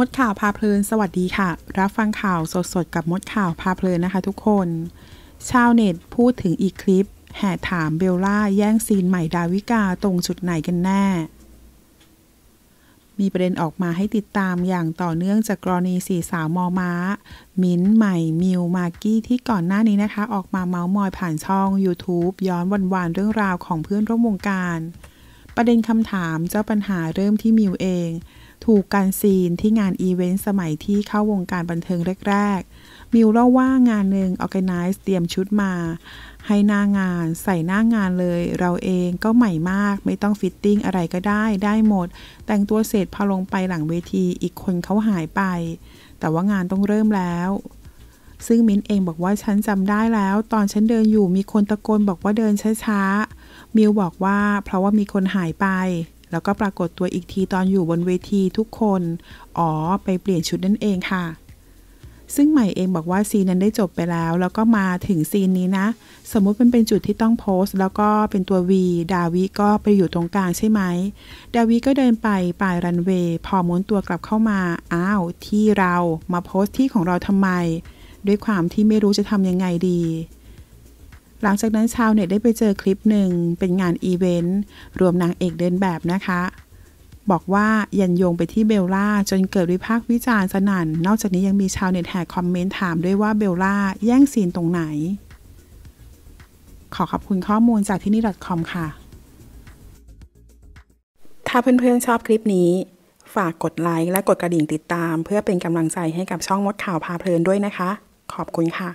มดข่าวพาเพลิน สวัสดีค่ะ รับฟังข่าวสดๆ กับมดข่าวพาเพลินนะคะทุกคน ชาวเน็ตพูดถึงอีกคลิป แห่ถามเบลล่าแย่งซีนใหม่ดาวิกาตรงจุดไหนกันแน่ มีประเด็นออกมาให้ติดตามอย่างต่อเนื่องจากกรณีสี่สาวมอม้า มิ้นท์ใหม่ มิว มากกี้ที่ก่อนหน้านี้นะคะ ออกมาเมาส์มอยผ่านช่อง YouTube ย้อนวันวานเรื่องราวของเพื่อนร่วมวงการ ประเด็นคำถามเจ้าปัญหาเริ่มที่ใหม่เอง ถูกแย่งซีนที่งานอีเวนต์สมัยที่เข้าวงการบันเทิงแรก ๆ ใหม่เล่าว่างานหนึ่ง Organizer เตรียมชุดมา ให้หน้างานใส่หน้างานเลย เราเองก็ใหม่มาก ไม่ต้อง fitting อะไรก็ได้ได้หมด แต่งตัวเสร็จพอลงไปหลังเวทีอีกคนเขาหายไป แต่ว่างานต้องเริ่มแล้วซึ่งมิ้นเองบอกว่าฉันจำได้แล้ว ตอนฉันเดินอยู่มีคนตะโกนบอกว่าเดินช้าๆมิวบอกว่าเพราะว่ามีคนหายไป แล้วก็ปรากฏตัวอีกทีตอนอยู่บนเวทีทุกคน อ๋อ ไปเปลี่ยนชุดนั่นเองค่ะ ซึ่งใหม่เองบอกว่าซีนนั้นได้จบไปแล้ว แล้วก็มาถึงซีนนี้นะ สมมุติมันเป็นจุดที่ต้องโพสต์ แล้วก็เป็นตัว V ดาวิก็ไปอยู่ตรงกลางใช่ไหม ดาวิก็เดินไปปลายรันเวย์พอม้วนตัวกลับเข้ามา อ้าว ที่เรามาโพสต์ที่ของเราทำไม ด้วยความที่ไม่รู้จะทำยังไงดี หลังจากนั้นชาวเน็ตได้ไปเจอคลิปหนึ่งเป็นงานอีเวนต์ รวมนางเอกเดินแบบนะคะ บอกว่ายันโยงไปที่เบลล่า จนเกิดวิพากษ์วิจารณ์สนั่น นอกจากนี้ยังมีชาวเน็ตแห่คอมเมนต์ถามด้วยว่าเบลล่าแย่งซีนตรงไหน ขอขอบคุณข้อมูลจากที่นี่ .com ค่ะ ถ้าเพื่อนๆชอบคลิปนี้ ฝากกดไลค์และกดกระดิ่งติดตาม เพื่อเป็นกำลังใจให้กับช่องมดข่าวพาเพลินด้วยนะคะ ขอบคุณค่ะ